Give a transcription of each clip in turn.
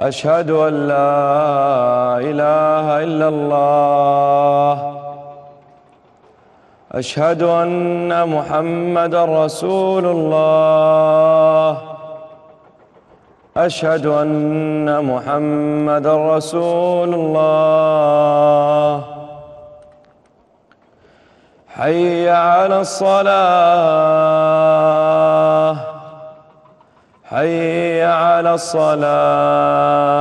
أشهد أن لا إله إلا الله. أشهد أن محمد رسول الله. أشهد أن محمد رسول الله. حي على الصلاة. حي الصلاة.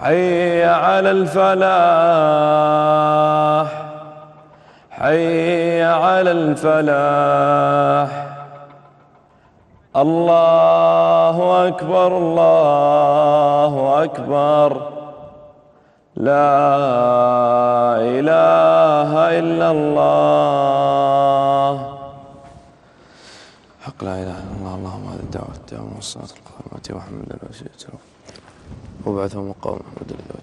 حي على الفلاح. حي على الفلاح. الله أكبر الله أكبر. لا إله إلا الله. حق لا إله إلا الله اللهم هذه الدعوة التامة والصلاة القائمة وحمد الوسيلة وبعثه مقام محمد الذي